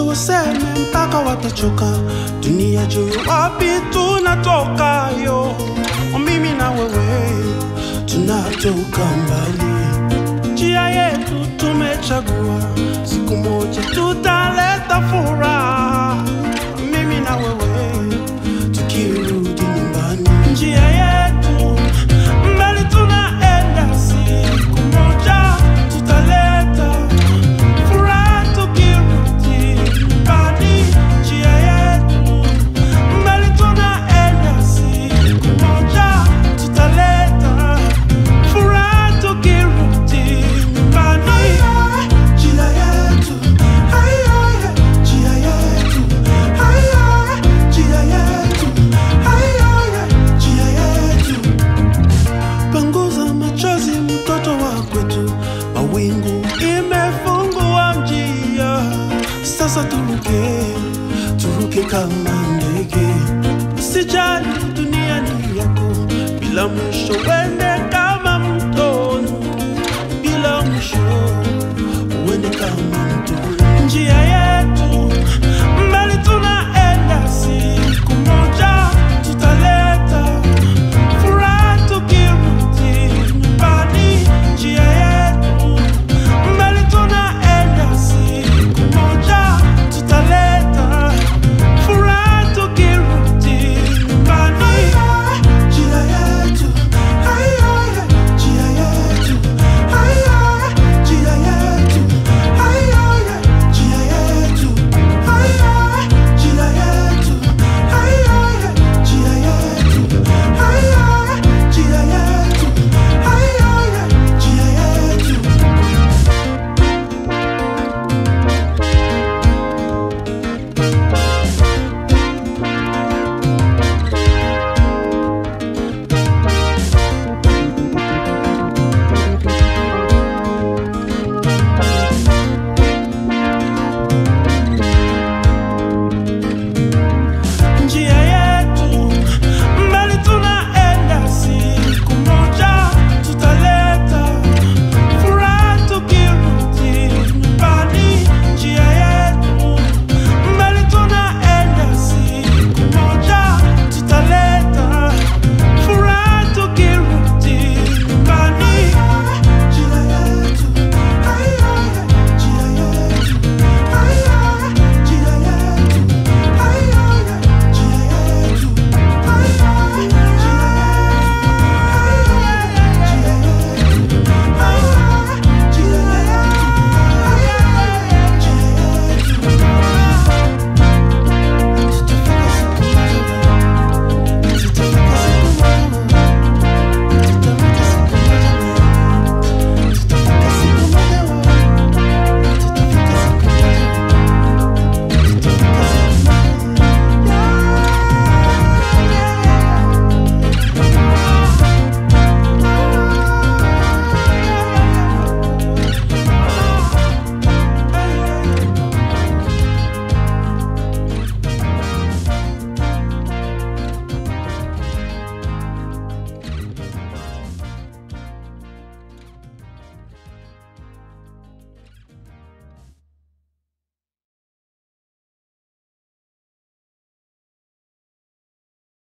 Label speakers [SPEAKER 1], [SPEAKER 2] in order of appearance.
[SPEAKER 1] waseme mpaka watachoka. Dunia juu wapi tunatoka yo, mimi na wewe tunatoka mbali. Njia yetu tumechagua, Wingu imefungua njia, sasa turuke, turuke kama ndege. Sijali dunia ni yako, bila mwisho wende kama mtoni, bila mwisho wende kama mtoni, njia